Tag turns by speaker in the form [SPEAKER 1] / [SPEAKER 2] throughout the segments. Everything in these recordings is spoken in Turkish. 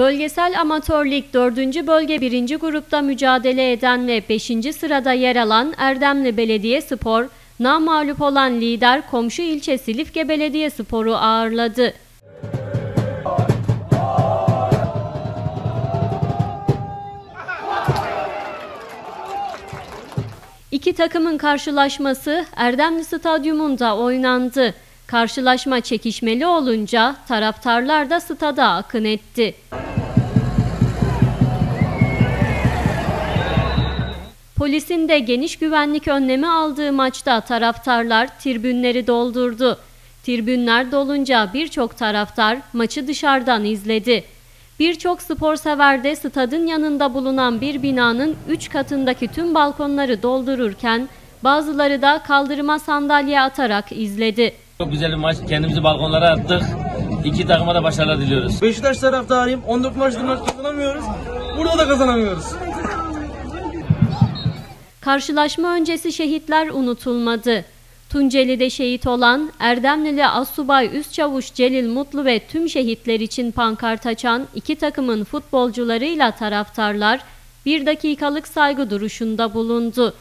[SPEAKER 1] Bölgesel Amatör Lig 4. Bölge 1. grupta mücadele eden ve 5. sırada yer alan Erdemli Belediyespor, namağlup olan lider komşu ilçe Silifke Belediyespor'u ağırladı. İki takımın karşılaşması Erdemli Stadyumunda oynandı. Karşılaşma çekişmeli olunca taraftarlar da stada akın etti. Polisin de geniş güvenlik önlemi aldığı maçta taraftarlar tribünleri doldurdu. Tribünler dolunca birçok taraftar maçı dışarıdan izledi. Birçok spor sever de stadın yanında bulunan bir binanın 3 katındaki tüm balkonları doldururken bazıları da kaldırıma sandalye atarak izledi.
[SPEAKER 2] Çok güzel bir maç. Kendimizi balkonlara attık. İki takıma da başarılar diliyoruz.
[SPEAKER 3] Beşiktaş taraftarıyım. 14 maçtır maç kazanamıyoruz. Burada da kazanamıyoruz.
[SPEAKER 1] Karşılaşma öncesi şehitler unutulmadı. Tunceli'de şehit olan Erdemlili Assubay Üstçavuş Celil Mutlu ve tüm şehitler için pankart açan iki takımın futbolcularıyla taraftarlar bir dakikalık saygı duruşunda bulundu.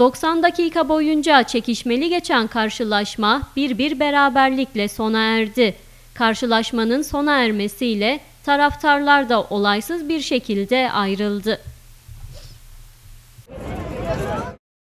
[SPEAKER 1] ...90 dakika boyunca çekişmeli geçen karşılaşma bir bir beraberlikle sona erdi. Karşılaşmanın sona ermesiyle taraftarlar da olaysız bir şekilde ayrıldı.